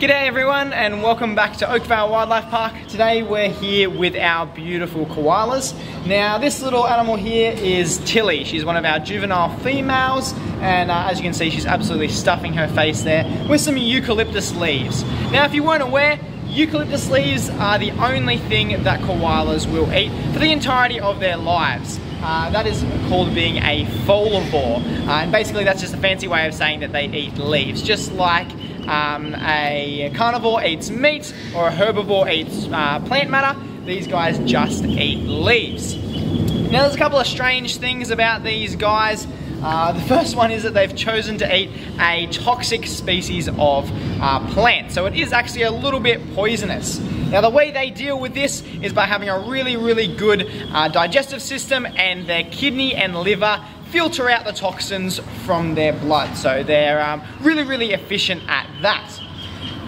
G'day everyone and welcome back to Oakvale Wildlife Park. Today we're here with our beautiful koalas. Now this little animal here is Tilly. She's one of our juvenile females and uh, as you can see she's absolutely stuffing her face there with some eucalyptus leaves. Now if you weren't aware, eucalyptus leaves are the only thing that koalas will eat for the entirety of their lives. Uh, that is called being a folivore. Uh, and basically that's just a fancy way of saying that they eat leaves, just like um, a carnivore eats meat or a herbivore eats uh, plant matter. These guys just eat leaves. Now there's a couple of strange things about these guys. Uh, the first one is that they've chosen to eat a toxic species of uh, plant. So it is actually a little bit poisonous. Now the way they deal with this is by having a really, really good uh, digestive system and their kidney and liver filter out the toxins from their blood. So they're um, really, really efficient at that.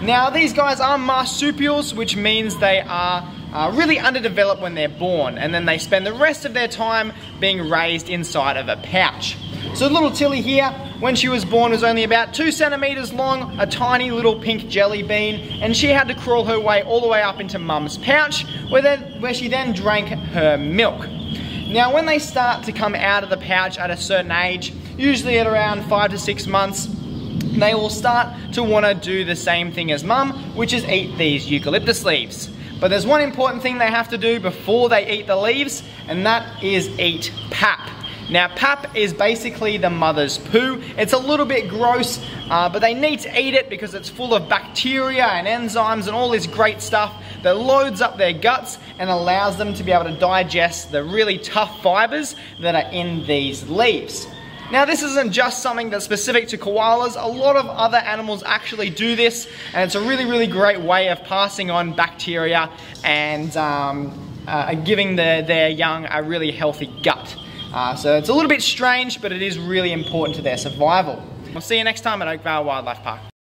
Now these guys are marsupials, which means they are uh, really underdeveloped when they're born, and then they spend the rest of their time being raised inside of a pouch. So little Tilly here, when she was born, was only about two centimeters long, a tiny little pink jelly bean, and she had to crawl her way all the way up into mum's pouch, where, then, where she then drank her milk. Now when they start to come out of the pouch at a certain age, usually at around five to six months, they will start to want to do the same thing as mum, which is eat these eucalyptus leaves. But there's one important thing they have to do before they eat the leaves, and that is eat pap. Now pap is basically the mother's poo. It's a little bit gross, uh, but they need to eat it because it's full of bacteria and enzymes and all this great stuff that loads up their guts and allows them to be able to digest the really tough fibers that are in these leaves. Now this isn't just something that's specific to koalas, a lot of other animals actually do this and it's a really really great way of passing on bacteria and um, uh, giving the, their young a really healthy gut. Uh, so it's a little bit strange, but it is really important to their survival. We'll see you next time at Oakvale Wildlife Park.